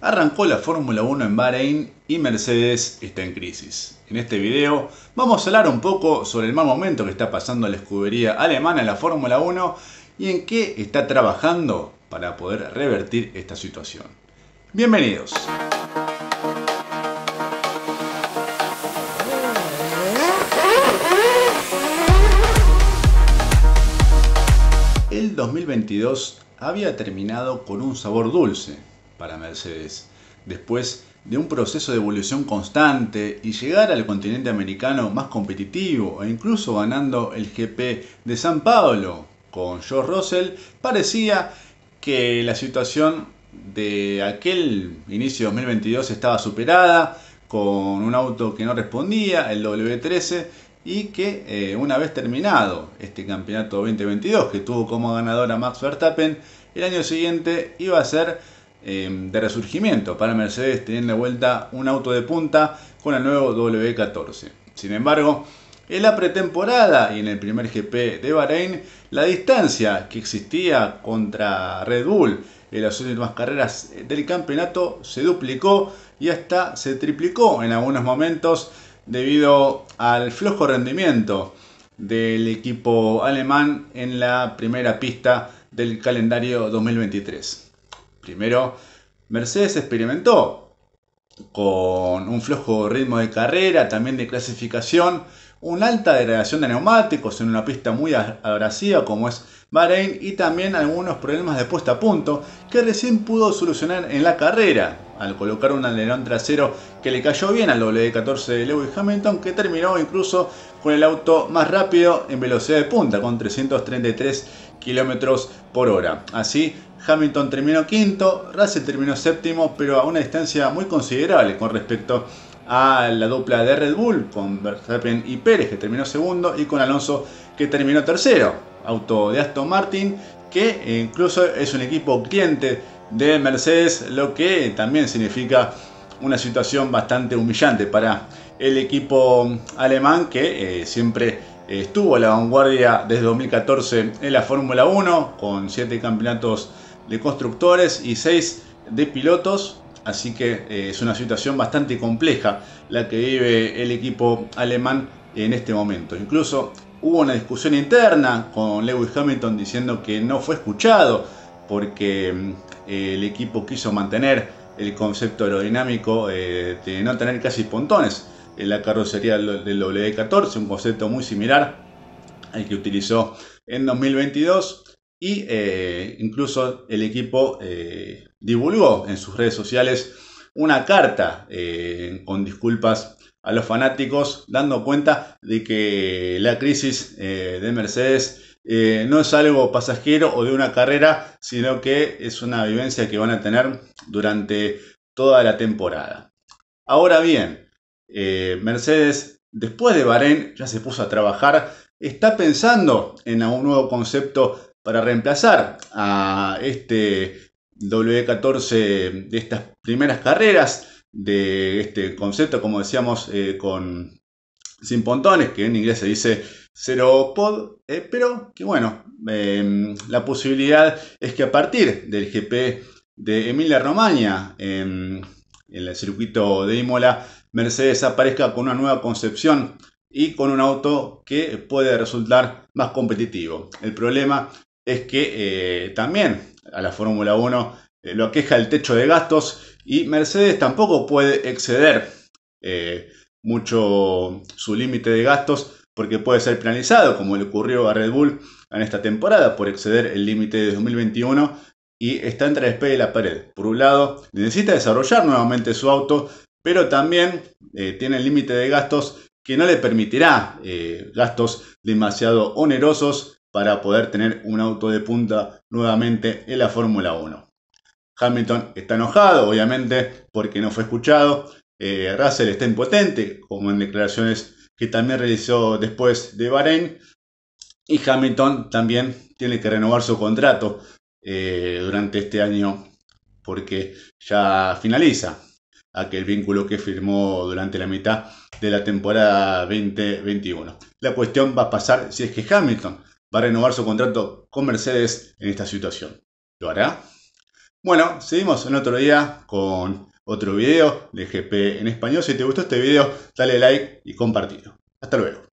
Arrancó la Fórmula 1 en Bahrein y Mercedes está en crisis. En este video vamos a hablar un poco sobre el mal momento que está pasando la escudería alemana en la Fórmula 1 y en qué está trabajando para poder revertir esta situación. Bienvenidos. El 2022 había terminado con un sabor dulce para Mercedes, después de un proceso de evolución constante y llegar al continente americano más competitivo e incluso ganando el GP de San Pablo con George Russell, parecía que la situación de aquel inicio de 2022 estaba superada, con un auto que no respondía, el W13, y que eh, una vez terminado este campeonato 2022 que tuvo como ganadora Max Verstappen, el año siguiente iba a ser Em, de resurgimiento para Mercedes teniendo de vuelta un auto de punta con el nuevo W14. Sin embargo, en la pretemporada y en el primer GP de Bahrein, la distancia que existía contra Red Bull en las últimas carreras del campeonato se duplicó y hasta se triplicó en algunos momentos debido al flojo rendimiento del equipo alemán en la primera pista del calendario 2023. Primero, Mercedes experimentó con un flojo ritmo de carrera, también de clasificación, una alta degradación de neumáticos en una pista muy abrasiva como es Bahrein y también algunos problemas de puesta a punto que recién pudo solucionar en la carrera al colocar un alerón trasero que le cayó bien al W14 de Lewis Hamilton que terminó incluso con el auto más rápido en velocidad de punta con 333 km por hora. Así Hamilton terminó quinto, Russell terminó séptimo, pero a una distancia muy considerable con respecto a la dupla de Red Bull, con Verstappen y Pérez, que terminó segundo, y con Alonso, que terminó tercero. Auto de Aston Martin, que incluso es un equipo cliente de Mercedes, lo que también significa una situación bastante humillante para el equipo alemán que eh, siempre estuvo a la vanguardia desde 2014 en la Fórmula 1 con 7 campeonatos de constructores y 6 de pilotos. Así que eh, es una situación bastante compleja la que vive el equipo alemán en este momento. Incluso hubo una discusión interna con Lewis Hamilton diciendo que no fue escuchado porque mm, el equipo quiso mantener el concepto aerodinámico eh, de no tener casi pontones la carrocería del W14, un concepto muy similar al que utilizó en 2022 y eh, incluso el equipo eh, divulgó en sus redes sociales una carta eh, con disculpas a los fanáticos, dando cuenta de que la crisis de Mercedes no es algo pasajero o de una carrera, sino que es una vivencia que van a tener durante toda la temporada. Ahora bien, Mercedes, después de Bahrein, ya se puso a trabajar, está pensando en un nuevo concepto para reemplazar a este W14 de estas primeras carreras de este concepto, como decíamos, eh, con sin pontones, que en inglés se dice cero pod, eh, pero que bueno, em, la posibilidad es que a partir del GP de Emilia Romagna en, en el circuito de Imola, Mercedes aparezca con una nueva concepción y con un auto que puede resultar más competitivo. El problema es que eh, también a la Fórmula 1 eh, lo aqueja el techo de gastos y Mercedes tampoco puede exceder eh, mucho su límite de gastos porque puede ser penalizado, como le ocurrió a Red Bull en esta temporada por exceder el límite de 2021 y está entre espalda y la pared. Por un lado, necesita desarrollar nuevamente su auto, pero también tiene el límite de gastos que no le permitirá gastos demasiado onerosos para poder tener un auto de punta nuevamente en la Fórmula 1. Hamilton está enojado, obviamente, porque no fue escuchado. Eh, Russell está impotente, como en declaraciones que también realizó después de Bahrein. Y Hamilton también tiene que renovar su contrato eh, durante este año porque ya finaliza aquel vínculo que firmó durante la mitad de la temporada 2021. La cuestión va a pasar si es que Hamilton va a renovar su contrato con Mercedes en esta situación. ¿Lo hará? Bueno, seguimos en otro día con otro video de GP en español. Si te gustó este video, dale like y compartilo. Hasta luego.